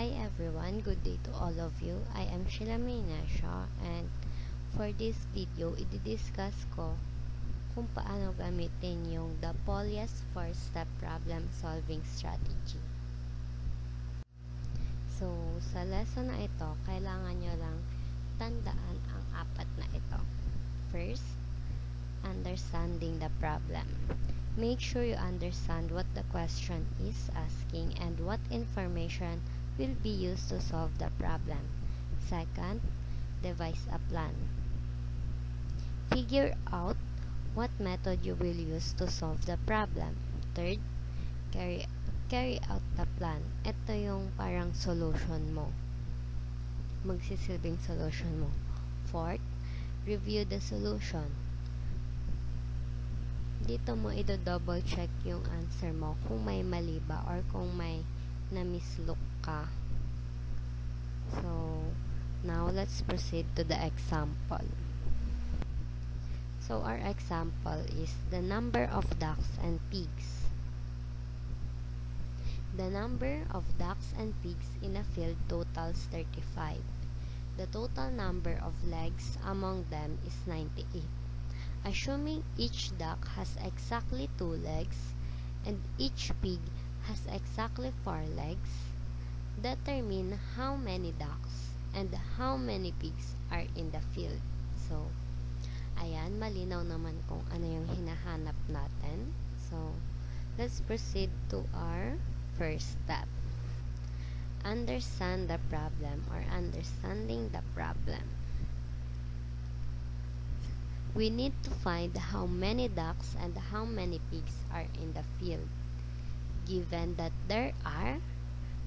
Hi everyone, good day to all of you. I am Sheila Maynesha and for this video, i-discuss ko kung paano gamitin yung the Polias 4-step problem solving strategy. So, sa lesson na ito, kailangan nyo lang tandaan ang apat na ito. First, understanding the problem. Make sure you understand what the question is asking and what information will be used to solve the problem. Second, devise a plan. Figure out what method you will use to solve the problem. Third, carry carry out the plan. Ito yung parang solution mo. Magsisilbing solution mo. Fourth, review the solution. Dito mo i-double check yung answer mo kung may mali ba or kung may na-mislook ka. So, now let's proceed to the example. So, our example is the number of ducks and pigs. The number of ducks and pigs in a field totals 35. The total number of legs among them is 98. Assuming each duck has exactly two legs and each pig has exactly four legs, determine how many ducks and how many pigs are in the field. So, ayan, malinaw naman kung ano yung hinahanap natin. So, let's proceed to our first step. Understand the problem or understanding the problem. We need to find how many ducks and how many pigs are in the field. Given that there are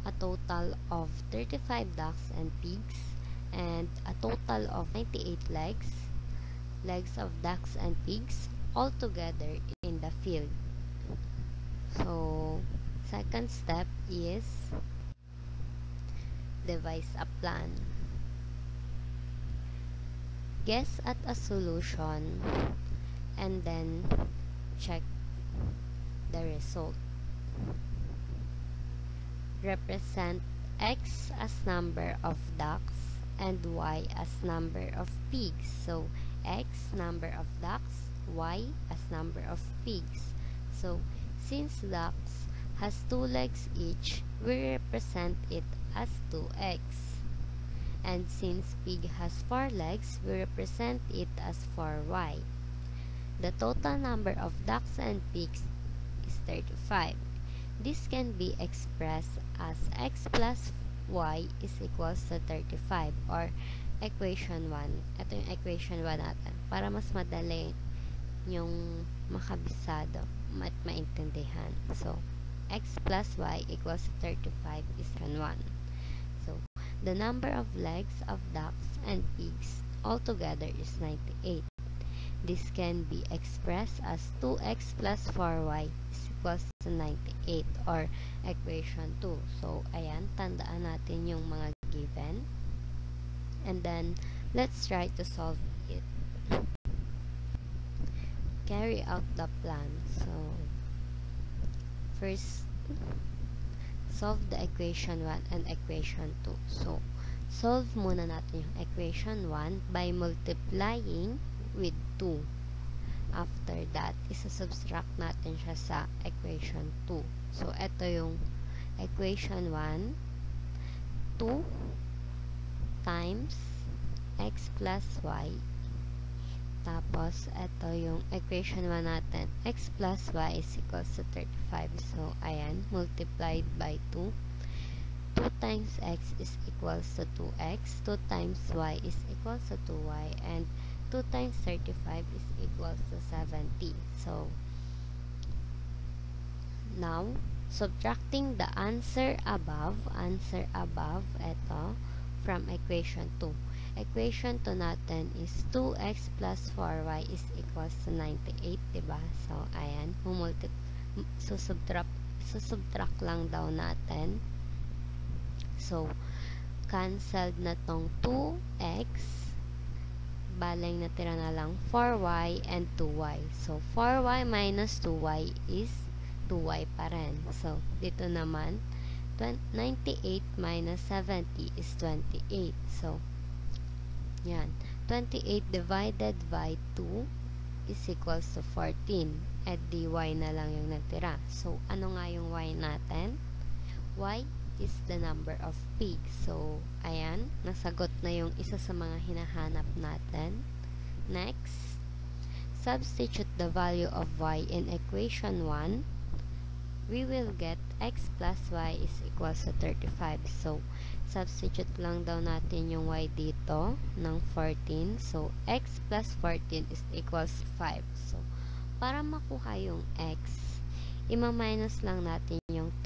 a total of 35 ducks and pigs and a total of 98 legs, legs of ducks and pigs all together in the field. So, second step is devise a plan. Guess at a solution and then check the result. Represent x as number of ducks and y as number of pigs. So, x number of ducks, y as number of pigs. So, since ducks has two legs each, we represent it as 2x. And since pig has 4 legs, we represent it as 4y. The total number of ducks and pigs is 35. This can be expressed as x plus y is equals to 35 or equation 1. Ito yung equation 1 natin para mas madali yung makabisado at maintindihan. So, x plus y equals 35 is 1. So, the number of legs of ducks and pigs altogether is 98. This can be expressed as 2x plus 4y is equals to 98 or equation 2. So, ayan, tandaan natin yung mga given. And then, let's try to solve it. Carry out the plan. So, first, solve the equation 1 and equation 2. So, solve muna natin yung equation 1 by multiplying with 2. After that, isa-subtract natin siya sa equation 2. So, ito yung equation 1, 2 times x plus y. Tapos, ito yung equation 1 natin. x plus y is equals to 35. So, ayan, multiplied by 2. 2 times x is equals to 2x. 2 times y is equals to 2y. And 2 times 35 is equals to 70. So, now, subtracting the answer above, answer above, ito, from equation 2. Equation 2 natin is 2x plus 4y is equals to 98, diba? So, ayan, humulti, susubtract, susubtract lang daw natin. So, cancelled na tong 2x balang natira na lang 4y and 2y. So, 4y minus 2y is 2y pa rin. So, dito naman, twen- 98 minus 70 is 28. So, yan. 28 divided by 2 is equals to 14. At dy na lang yung natira. So, ano nga yung y natin? y is the number of pigs. So, ayan, nasagot na yung isa sa mga hinahanap natin. Next, substitute the value of y in equation 1. We will get x plus y is equals to 35. So, substitute lang daw natin yung y dito ng 14. So, x plus 14 is equals 5. So, para makuha yung x, ima-minus lang natin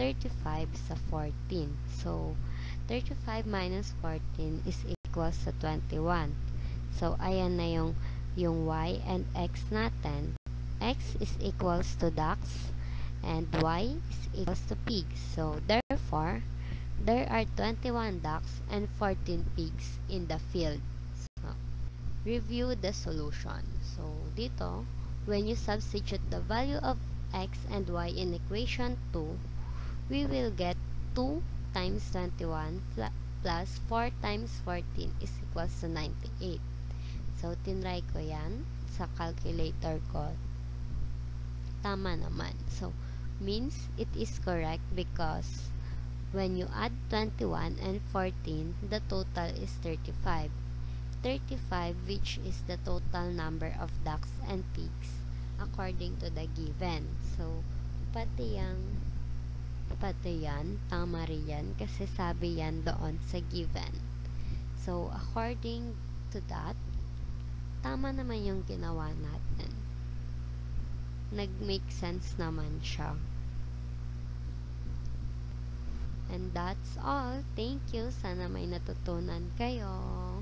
35 sa 14. So, 35 minus 14 is equals to 21. So, ayan na yung yung y and x natin. x is equals to ducks and y is equals to pigs. So, therefore, there are 21 ducks and 14 pigs in the field. So, review the solution. So, dito, when you substitute the value of x and y in equation 2, we will get 2 times 21 plus 4 times 14 is equals to 98. So, tinry ko yan sa calculator ko. Tama naman. So, means it is correct because when you add 21 and 14, the total is 35. 35 which is the total number of ducks and pigs according to the given. So, pati yung pati yan, tama rin yan kasi sabi yan doon sa given. So, according to that, tama naman yung ginawa natin. Nag-make sense naman siya. And that's all. Thank you. Sana may natutunan kayo.